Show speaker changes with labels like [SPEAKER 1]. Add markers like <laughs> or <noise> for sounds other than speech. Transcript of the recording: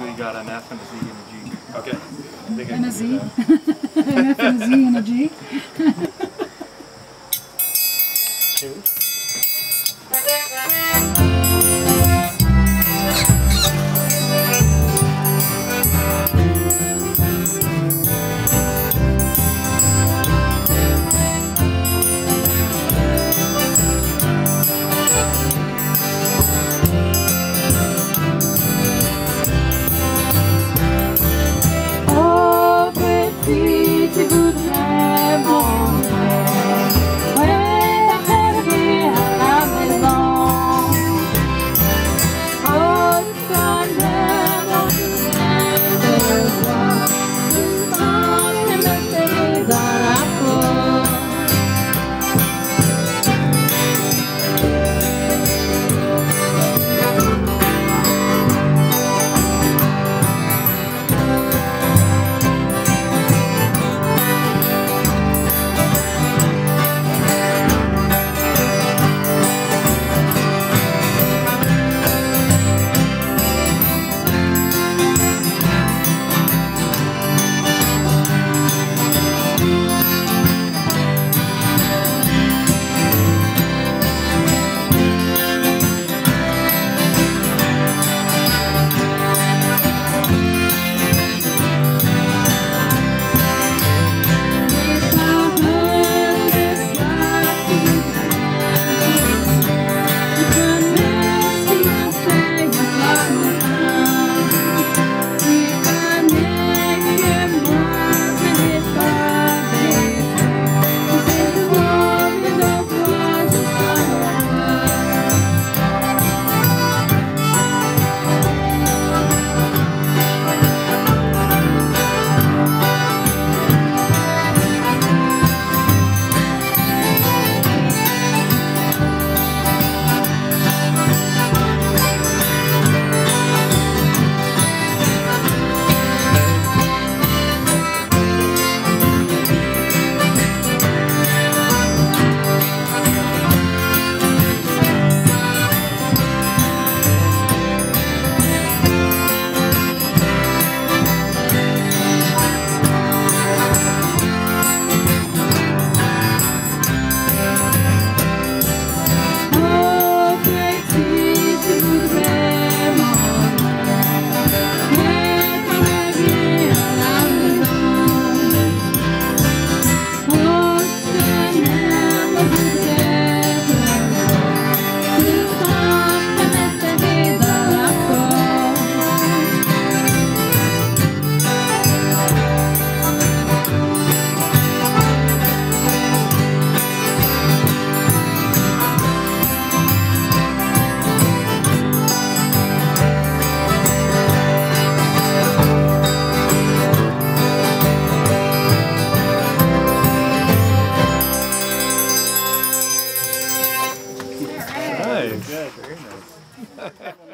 [SPEAKER 1] basically got an F and a Z and a G.
[SPEAKER 2] Okay. I
[SPEAKER 3] and a Z. <laughs> an F and a Z and a G.
[SPEAKER 2] Two. <laughs>
[SPEAKER 1] nice.
[SPEAKER 2] Good, very nice. <laughs>